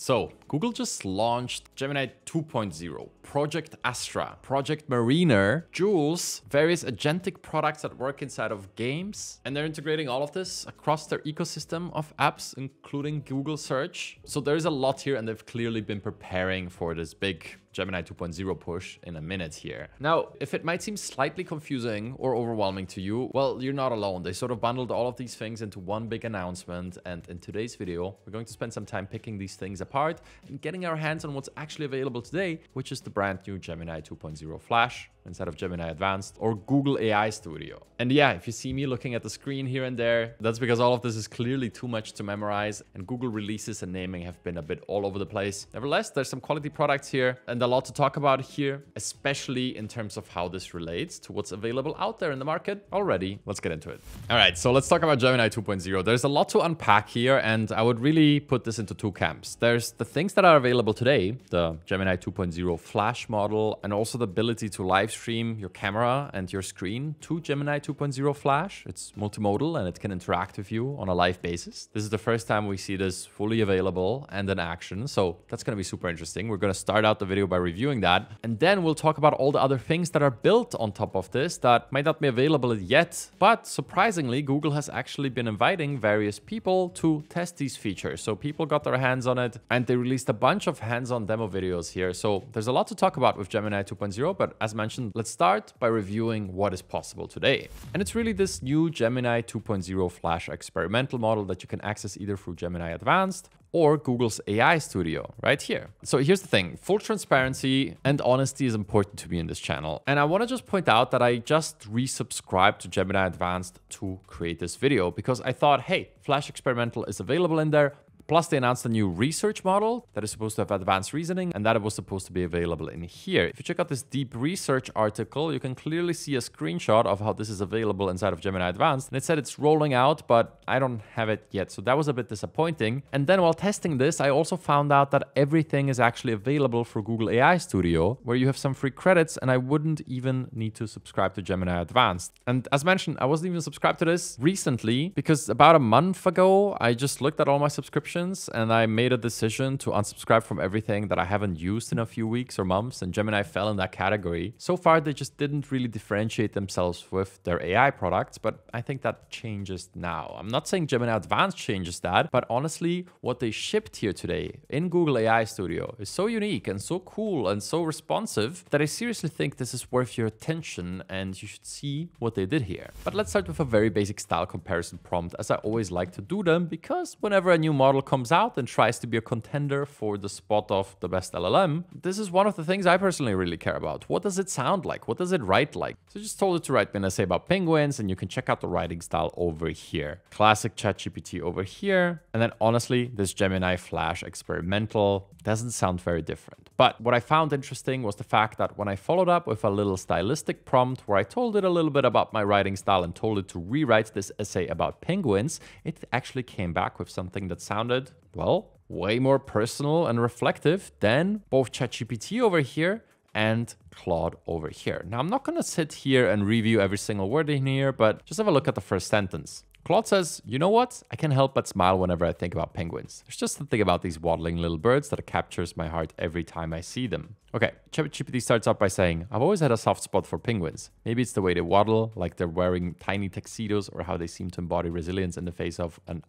So, Google just launched Gemini 2.0, Project Astra, Project Mariner, Jules, various agentic products that work inside of games, and they're integrating all of this across their ecosystem of apps, including Google Search. So there's a lot here, and they've clearly been preparing for this big Gemini 2.0 push in a minute here. Now, if it might seem slightly confusing or overwhelming to you, well, you're not alone. They sort of bundled all of these things into one big announcement. And in today's video, we're going to spend some time picking these things apart and getting our hands on what's actually available today, which is the brand new Gemini 2.0 Flash instead of Gemini Advanced or Google AI Studio. And yeah, if you see me looking at the screen here and there, that's because all of this is clearly too much to memorize and Google releases and naming have been a bit all over the place. Nevertheless, there's some quality products here and a lot to talk about here, especially in terms of how this relates to what's available out there in the market already. Let's get into it. All right, so let's talk about Gemini 2.0. There's a lot to unpack here and I would really put this into two camps. There's the things that are available today, the Gemini 2.0 Flash model, and also the ability to live stream your camera and your screen to Gemini 2.0 Flash. It's multimodal and it can interact with you on a live basis. This is the first time we see this fully available and in action. So that's going to be super interesting. We're going to start out the video by reviewing that. And then we'll talk about all the other things that are built on top of this that might not be available yet. But surprisingly, Google has actually been inviting various people to test these features. So people got their hands on it and they released a bunch of hands-on demo videos here. So there's a lot to talk about with Gemini 2.0. But as mentioned, let's start by reviewing what is possible today. And it's really this new Gemini 2.0 Flash experimental model that you can access either through Gemini Advanced or Google's AI Studio right here. So here's the thing, full transparency and honesty is important to me in this channel. And I wanna just point out that I just resubscribed to Gemini Advanced to create this video because I thought, hey, Flash Experimental is available in there, Plus, they announced a new research model that is supposed to have advanced reasoning and that it was supposed to be available in here. If you check out this deep research article, you can clearly see a screenshot of how this is available inside of Gemini Advanced. And it said it's rolling out, but I don't have it yet. So that was a bit disappointing. And then while testing this, I also found out that everything is actually available for Google AI Studio, where you have some free credits and I wouldn't even need to subscribe to Gemini Advanced. And as mentioned, I wasn't even subscribed to this recently because about a month ago, I just looked at all my subscriptions and I made a decision to unsubscribe from everything that I haven't used in a few weeks or months and Gemini fell in that category. So far, they just didn't really differentiate themselves with their AI products, but I think that changes now. I'm not saying Gemini Advanced changes that, but honestly, what they shipped here today in Google AI Studio is so unique and so cool and so responsive that I seriously think this is worth your attention and you should see what they did here. But let's start with a very basic style comparison prompt as I always like to do them because whenever a new model comes out and tries to be a contender for the spot of the best LLM, this is one of the things I personally really care about. What does it sound like? What does it write like? So I just told it to write me an essay about penguins and you can check out the writing style over here. Classic ChatGPT over here. And then honestly, this Gemini Flash experimental doesn't sound very different. But what I found interesting was the fact that when I followed up with a little stylistic prompt where I told it a little bit about my writing style and told it to rewrite this essay about penguins, it actually came back with something that sounded well, way more personal and reflective than both ChatGPT over here and Claude over here. Now, I'm not going to sit here and review every single word in here, but just have a look at the first sentence. Claude says, you know what? I can't help but smile whenever I think about penguins. There's just something about these waddling little birds that captures my heart every time I see them. Okay, ChatGPT starts off by saying, I've always had a soft spot for penguins. Maybe it's the way they waddle, like they're wearing tiny tuxedos, or how they seem to embody resilience in the face of an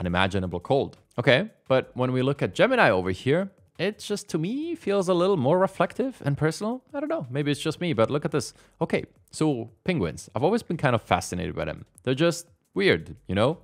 unimaginable cold. Okay, but when we look at Gemini over here, it just to me feels a little more reflective and personal. I don't know, maybe it's just me, but look at this. Okay, so penguins. I've always been kind of fascinated by them. They're just weird, you know?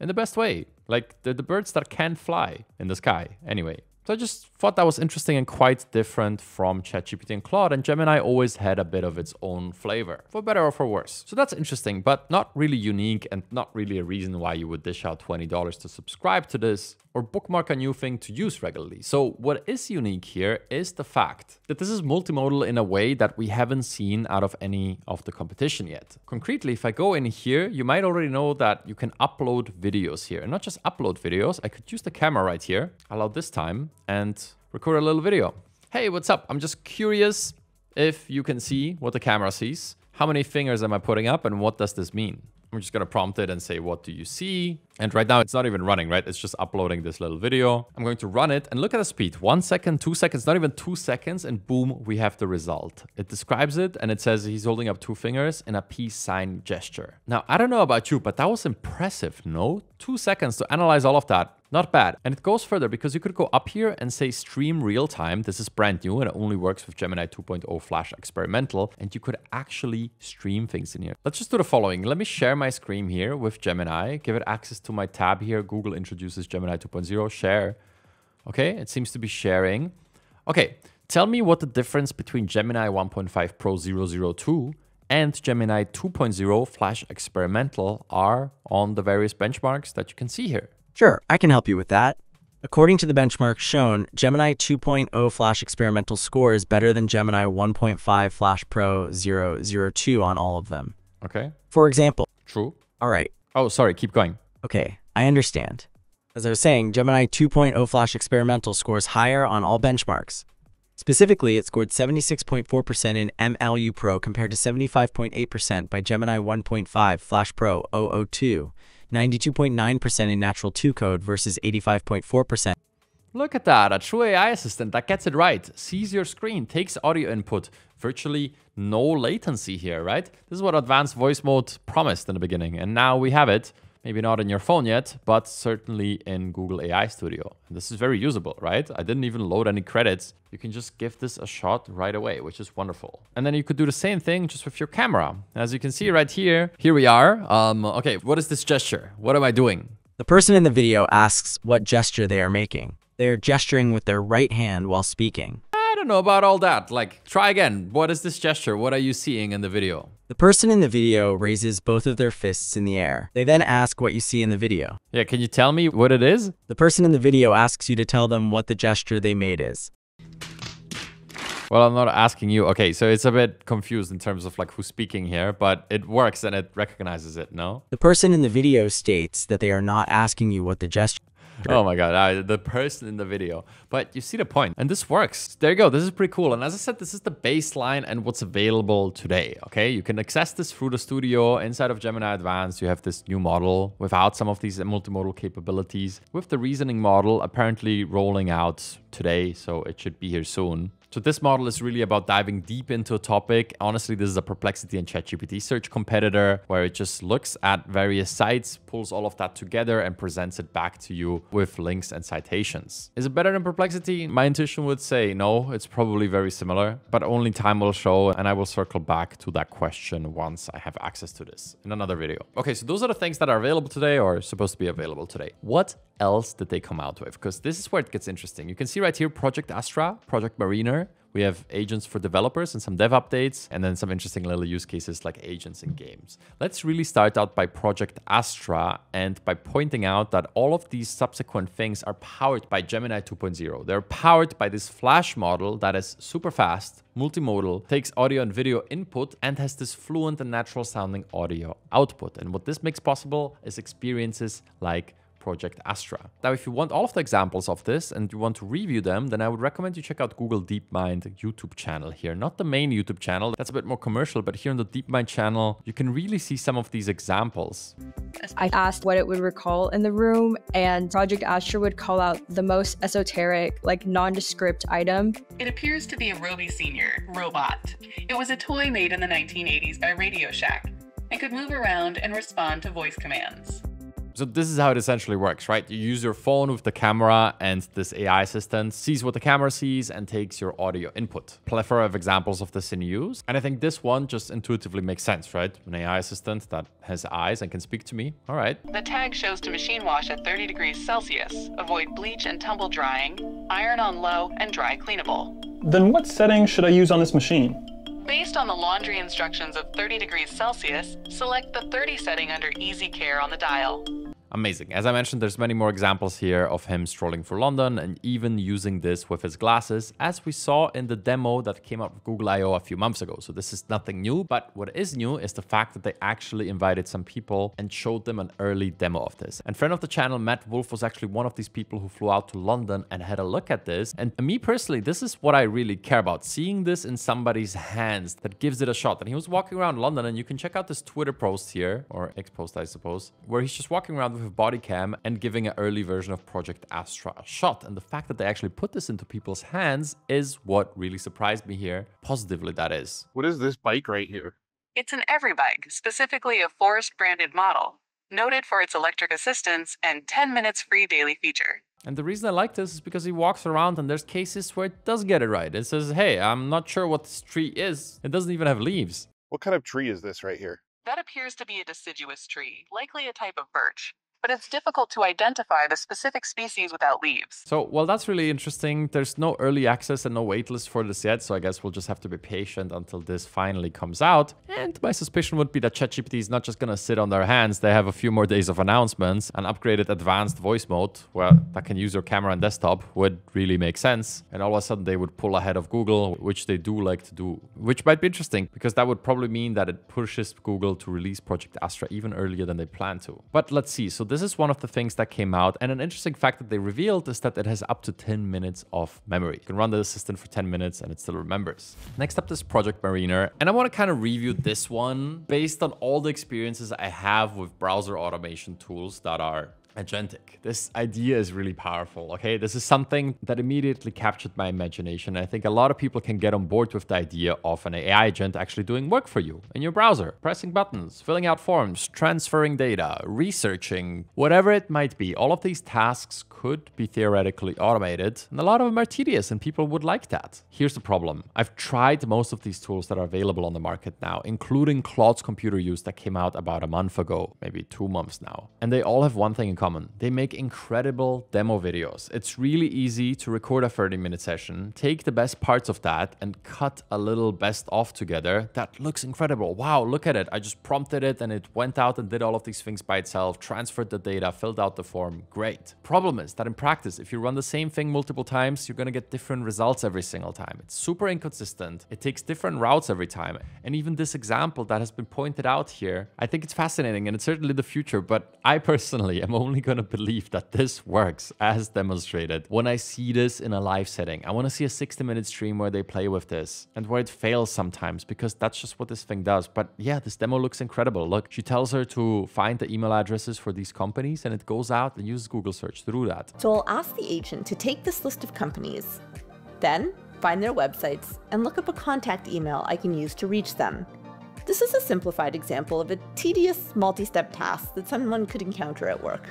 In the best way. Like they're the birds that can't fly in the sky. Anyway, so I just thought that was interesting and quite different from ChatGPT and Claude, and Gemini always had a bit of its own flavor, for better or for worse. So that's interesting, but not really unique and not really a reason why you would dish out $20 to subscribe to this or bookmark a new thing to use regularly. So what is unique here is the fact that this is multimodal in a way that we haven't seen out of any of the competition yet. Concretely, if I go in here, you might already know that you can upload videos here and not just upload videos. I could use the camera right here, allow this time and record a little video. Hey, what's up? I'm just curious if you can see what the camera sees. How many fingers am I putting up and what does this mean? I'm just gonna prompt it and say, what do you see? And right now it's not even running, right? It's just uploading this little video. I'm going to run it and look at the speed. One second, two seconds, not even two seconds. And boom, we have the result. It describes it and it says he's holding up two fingers in a peace sign gesture. Now, I don't know about you, but that was impressive, no? Two seconds to analyze all of that. Not bad. And it goes further because you could go up here and say stream real time. This is brand new and it only works with Gemini 2.0 Flash Experimental. And you could actually stream things in here. Let's just do the following. Let me share my screen here with Gemini, give it access to my tab here. Google introduces Gemini 2.0, share. Okay, it seems to be sharing. Okay, tell me what the difference between Gemini 1.5 Pro 002 and Gemini 2.0 Flash Experimental are on the various benchmarks that you can see here. Sure, I can help you with that. According to the benchmarks shown, Gemini 2.0 Flash Experimental score is better than Gemini 1.5 Flash Pro 002 on all of them. Okay. For example, True. all right, Oh, sorry, keep going. okay, I understand. As I was saying, Gemini 2.0 Flash Experimental scores higher on all benchmarks. Specifically, it scored 76.4% in MMLU-Pro compared to 75.8% by Gemini 1.5 Flash Pro 002, 92.9% in Natural2Code versus 85.4%. Look at that, a true AI assistant that gets it right, sees your screen, takes audio input, virtually no latency here, right? This is what advanced voice mode promised in the beginning, and now we have it. Maybe not in your phone yet, but certainly in Google AI Studio. And this is very usable, right? I didn't even load any credits. You can just give this a shot right away, which is wonderful. And then you could do the same thing just with your camera. As you can see right here, here we are. Um, okay, what is this gesture? What am I doing? The person in the video asks what gesture they are making. They are gesturing with their right hand while speaking. I don't know about all that. Like, try again. What is this gesture? What are you seeing in the video? The person in the video raises both of their fists in the air. They then ask what you see in the video. Yeah, can you tell me what it is? The person in the video asks you to tell them what the gesture they made is. Well, I'm not asking you. Okay, so it's a bit confused in terms of like who's speaking here, but it works and it recognizes it, no? The person in the video states that they are not asking you what the gesture Oh my god, uh, the person in the video. But you see the point, and this works. There you go. This is pretty cool. And as I said, this is the baseline and what's available today. Okay, you can access this through the studio inside of Gemini Advanced. You have this new model without some of these multimodal capabilities, with the reasoning model apparently rolling out today, so it should be here soon. So this model is really about diving deep into a topic. Honestly, this is a Perplexity and ChatGPT search competitor where it just looks at various sites, pulls all of that together and presents it back to you with links and citations. Is it better than Perplexity? My intuition would say no, it's probably very similar, but only time will show and I will circle back to that question once I have access to this in another video. Okay, so those are the things that are available today or supposed to be available today. What else did they come out with? Because this is where it gets interesting. You can see right here Project Astra, Project Mariner. We have agents for developers and some dev updates, and then some interesting little use cases like agents in games. Let's really start out by Project Astra and by pointing out that all of these subsequent things are powered by Gemini 2.0. They're powered by this Flash model that is super fast, multimodal, takes audio and video input, and has this fluent and natural sounding audio output. And what this makes possible is experiences like Project Astra. Now, if you want all of the examples of this and you want to review them, then I would recommend you check out Google DeepMind YouTube channel here. Not the main YouTube channel, that's a bit more commercial, but here on the DeepMind channel, you can really see some of these examples. I asked what it would recall in the room, and Project Astra would call out the most esoteric, like nondescript item. It appears to be a Robie Sr. robot. It was a toy made in the 1980s by Radio Shack and could move around and respond to voice commands. So this is how it essentially works, right? You use your phone with the camera and this AI assistant sees what the camera sees and takes your audio input. Plethora of examples of this in use. And I think this one just intuitively makes sense, right? An AI assistant that has eyes and can speak to me. All right. The tag shows to machine wash at 30 degrees Celsius, avoid bleach and tumble drying, iron on low, and dry cleanable. Then what settings should I use on this machine? Based on the laundry instructions of 30 degrees Celsius, select the 30 setting under Easy Care on the dial. Amazing. As I mentioned, there's many more examples here of him strolling through London and even using this with his glasses, as we saw in the demo that came out with Google I/O a few months ago. So this is nothing new, but what is new is the fact that they actually invited some people and showed them an early demo of this. And friend of the channel, Matt Wolfe, was actually one of these people who flew out to London and had a look at this. And me personally, this is what I really care about, seeing this in somebody's hands that gives it a shot. And he was walking around London and you can check out this Twitter post here, or X post, I suppose, where he's just walking around with a body cam and giving an early version of Project Astra a shot. And the fact that they actually put this into people's hands is what really surprised me here, positively that is. What is this bike right here? It's an e-bike, specifically a Forest branded model, noted for its electric assistance and 10 minutes free daily feature. And the reason I like this is because he walks around and there's cases where it does get it right. It says, hey, I'm not sure what this tree is. It doesn't even have leaves. What kind of tree is this right here? That appears to be a deciduous tree, likely a type of birch but it's difficult to identify the specific species without leaves. So, well, that's really interesting. There's no early access and no waitlist for this yet, so I guess we'll just have to be patient until this finally comes out. And my suspicion would be that ChatGPT is not just gonna sit on their hands. They have a few more days of announcements. An upgraded advanced voice mode, where that can use your camera and desktop, would really make sense. And all of a sudden, they would pull ahead of Google, which they do like to do, which might be interesting because that would probably mean that it pushes Google to release Project Astra even earlier than they plan to. But let's see. So this is one of the things that came out. And an interesting fact that they revealed is that it has up to 10 minutes of memory. You can run the assistant for 10 minutes and it still remembers. Next up is Project Mariner. And I want to kind of review this one based on all the experiences I have with browser automation tools that are agentic. This idea is really powerful, okay? This is something that immediately captured my imagination. I think a lot of people can get on board with the idea of an AI agent actually doing work for you in your browser, pressing buttons, filling out forms, transferring data, researching, whatever it might be. All of these tasks could be theoretically automated, and a lot of them are tedious, and people would like that. Here's the problem. I've tried most of these tools that are available on the market now, including Claude's computer use that came out about a month ago, maybe two months now. And they all have one thing in common common. They make incredible demo videos. It's really easy to record a 30 minute session, take the best parts of that and cut a little best off together. That looks incredible. Wow, look at it. I just prompted it and it went out and did all of these things by itself, transferred the data, filled out the form. Great. Problem is that in practice, if you run the same thing multiple times, you're going to get different results every single time. It's super inconsistent. It takes different routes every time. And even this example that has been pointed out here, I think it's fascinating and it's certainly the future, but I personally am only only going to believe that this works as demonstrated when I see this in a live setting. I want to see a 60 minute stream where they play with this and where it fails sometimes because that's just what this thing does. But yeah, this demo looks incredible. Look, she tells her to find the email addresses for these companies and it goes out and uses Google search do that. So I'll ask the agent to take this list of companies, then find their websites and look up a contact email I can use to reach them. This is a simplified example of a tedious multi-step task that someone could encounter at work.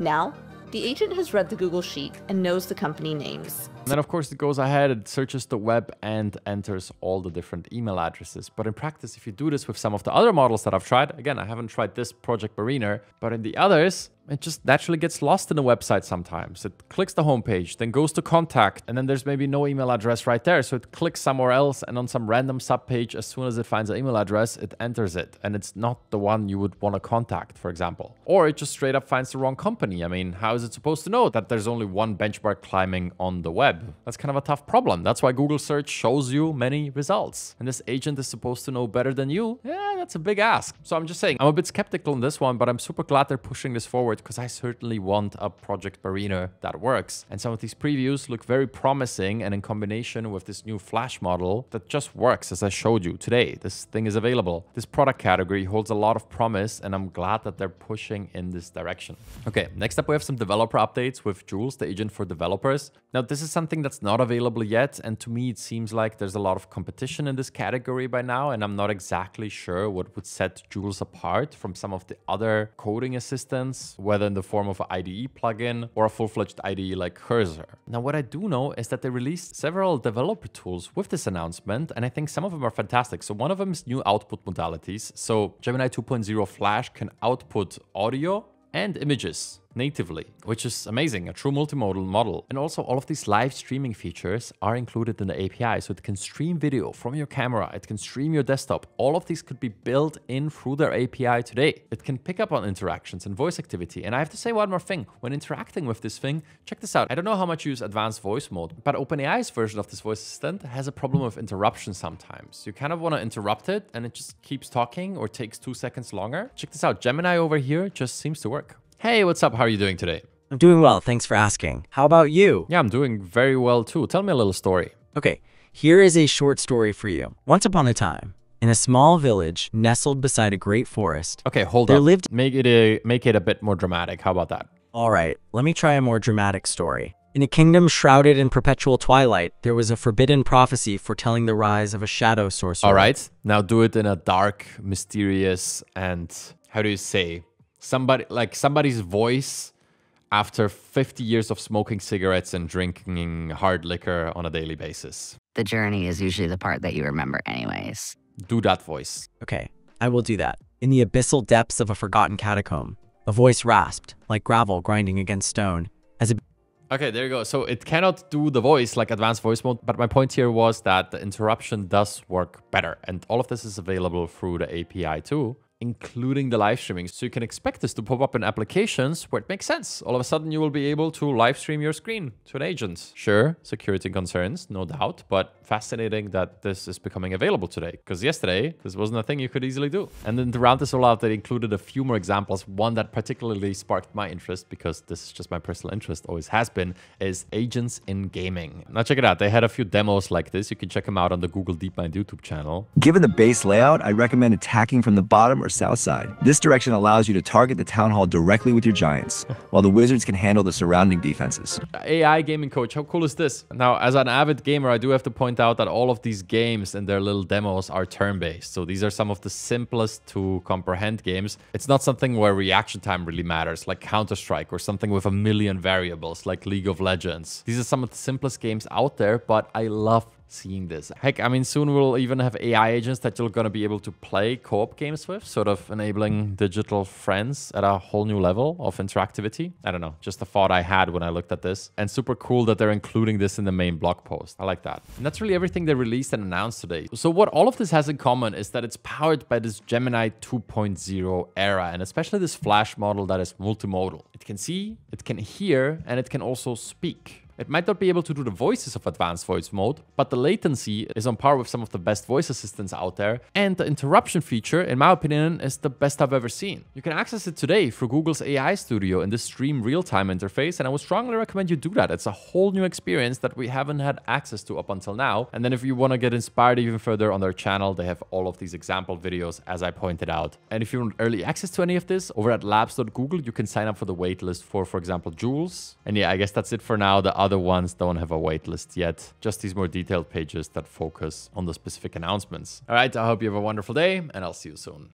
Now, the agent has read the Google Sheet and knows the company names. And then of course it goes ahead and searches the web and enters all the different email addresses. But in practice, if you do this with some of the other models that I've tried, again, I haven't tried this Project Mariner, but in the others, it just naturally gets lost in the website sometimes. It clicks the homepage, then goes to contact, and then there's maybe no email address right there. So it clicks somewhere else, and on some random subpage, as soon as it finds an email address, it enters it. And it's not the one you would want to contact, for example. Or it just straight up finds the wrong company. I mean, how is it supposed to know that there's only one benchmark climbing on the web? Web. That's kind of a tough problem. That's why Google search shows you many results. And this agent is supposed to know better than you. Yeah, that's a big ask. So I'm just saying, I'm a bit skeptical on this one, but I'm super glad they're pushing this forward because I certainly want a Project Mariner that works. And some of these previews look very promising and in combination with this new Flash model that just works as I showed you today. This thing is available. This product category holds a lot of promise and I'm glad that they're pushing in this direction. Okay, next up we have some developer updates with Jules, the agent for developers. Now this is something something that's not available yet. And to me, it seems like there's a lot of competition in this category by now. And I'm not exactly sure what would set Jules apart from some of the other coding assistants, whether in the form of an IDE plugin or a full-fledged IDE like Cursor. Now, what I do know is that they released several developer tools with this announcement. And I think some of them are fantastic. So one of them is new output modalities. So Gemini 2.0 Flash can output audio and images natively, which is amazing, a true multimodal model. And also all of these live streaming features are included in the API, so it can stream video from your camera, it can stream your desktop. All of these could be built in through their API today. It can pick up on interactions and voice activity. And I have to say one more thing, when interacting with this thing, check this out. I don't know how much you use advanced voice mode, but OpenAI's version of this voice assistant has a problem with interruption sometimes. You kind of want to interrupt it and it just keeps talking or takes two seconds longer. Check this out, Gemini over here just seems to work. Hey, what's up? How are you doing today? I'm doing well, thanks for asking. How about you? Yeah, I'm doing very well too. Tell me a little story. Okay, here is a short story for you. Once upon a time, in a small village nestled beside a great forest. Okay, hold There up. lived- make it a make it a bit more dramatic. How about that? All right, let me try a more dramatic story. In a kingdom shrouded in perpetual twilight, there was a forbidden prophecy foretelling the rise of a shadow sorcerer. All right. Now do it in a dark, mysterious, and how do you say? Somebody like somebody's voice after 50 years of smoking cigarettes and drinking hard liquor on a daily basis. The journey is usually the part that you remember, anyways. Do that voice. Okay, I will do that. In the abyssal depths of a forgotten catacomb, a voice rasped, like gravel grinding against stone, as it Okay, there you go. So it cannot do the voice like advanced voice mode, but my point here was that the interruption does work better. And all of this is available through the API too, including the live streaming. So you can expect this to pop up in applications where it makes sense. All of a sudden, you will be able to live stream your screen to an agent. Sure, security concerns, no doubt, but fascinating that this is becoming available today. Because yesterday, this wasn't a thing you could easily do. And then throughout this rollout, they included a few more examples. One that particularly sparked my interest, because this is just my personal interest, always has been, is agents in gaming. Now check it out. They had a few demos like this. You can check them out on the Google DeepMind YouTube channel. Given the base layout, I recommend attacking from the bottom or south side. This direction allows you to target the town hall directly with your giants, while the wizards can handle the surrounding defenses. AI gaming coach. How cool is this? Now, as an avid gamer, I do have to point out that all of these games and their little demos are turn-based. So these are some of the simplest to comprehend games. It's not something where reaction time really matters, like Counter-Strike, or something with a million variables, like League of Legends. These are some of the simplest games out there, but I love seeing this. Heck, I mean, soon we'll even have AI agents that you're going to be able to play co-op games with, sort of enabling digital friends at a whole new level of interactivity. I don't know, just a thought I had when I looked at this. And super cool that they're including this in the main blog post. I like that. And that's really everything they released and announced today. So what all of this has in common is that it's powered by this Gemini 2.0 era, and especially this Flash model that is multimodal. It can see, it can hear, and it can also speak. It might not be able to do the voices of advanced voice mode, but the latency is on par with some of the best voice assistants out there. And the interruption feature, in my opinion, is the best I've ever seen. You can access it today through Google's AI Studio in the Stream real-time interface, and I would strongly recommend you do that. It's a whole new experience that we haven't had access to up until now. And then if you want to get inspired even further on their channel, they have all of these example videos, as I pointed out. And if you want early access to any of this, over at labs.google, you can sign up for the waitlist for, for example, Jules. And yeah, I guess that's it for now. The other ones don't have a waitlist yet. Just these more detailed pages that focus on the specific announcements. All right, I hope you have a wonderful day, and I'll see you soon.